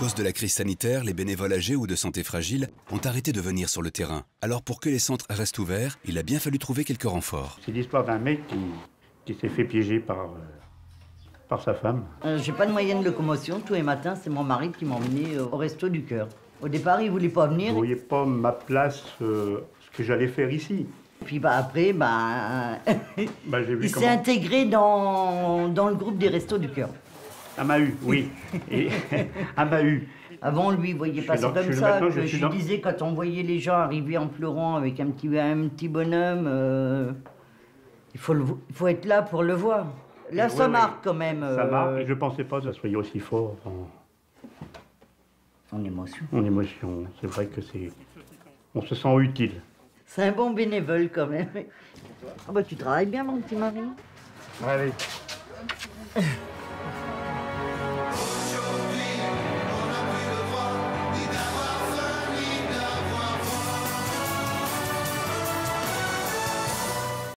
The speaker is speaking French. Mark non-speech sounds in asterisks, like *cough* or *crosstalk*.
cause de la crise sanitaire, les bénévoles âgés ou de santé fragile ont arrêté de venir sur le terrain. Alors pour que les centres restent ouverts, il a bien fallu trouver quelques renforts. C'est l'histoire d'un mec qui, qui s'est fait piéger par, euh, par sa femme. Euh, J'ai pas de moyen de locomotion. Tous les matins, c'est mon mari qui m'emmenait euh, au resto du cœur. Au départ, il voulait pas Vous venir. voyez pas ma place, euh, ce que j'allais faire ici. Puis bah, après, bah, *laughs* Bah, j'ai vu il s'est intégré dans, dans le groupe des restos du cœur. À Mahut, oui. *laughs* Et, à Mahut. Avant, lui, il voyait Je pas ça dans- comme je ça. que je dans- disais, quand on voyait les gens arriver en pleurant avec un petit, un petit bonhomme, euh, il, faut le être là pour le voir. Là, Et ça ouais, ouais. marque quand même. Ça euh, marque. Et je pensais pas que ça soit aussi fort en, En émotion. en émotion. C'est vrai que c'est... On se sent utile. C'est un bon bénévole quand même. Ah bah, tu travailles bien, mon petit mari. Allez.